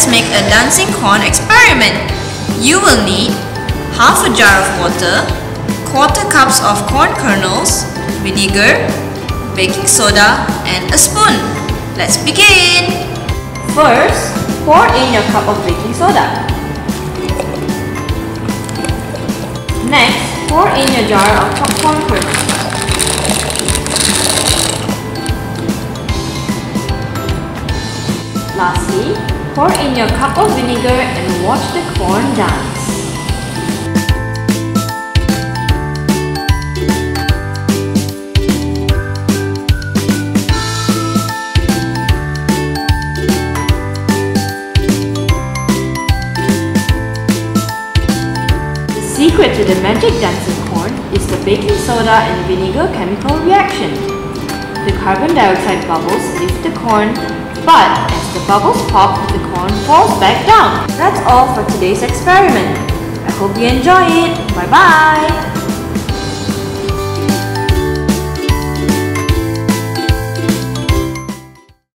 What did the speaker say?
let's make a dancing corn experiment. You will need half a jar of water, quarter cups of corn kernels, vinegar, baking soda and a spoon. Let's begin! First, pour in your cup of baking soda. Next, pour in your jar of popcorn kernels. Lastly, pour in your cup of vinegar and watch the corn dance. The secret to the magic dancing corn is the baking soda and vinegar chemical reaction. The carbon dioxide bubbles lift the corn but the bubbles pop, the corn falls back down. That's all for today's experiment. I hope you enjoy it. Bye bye.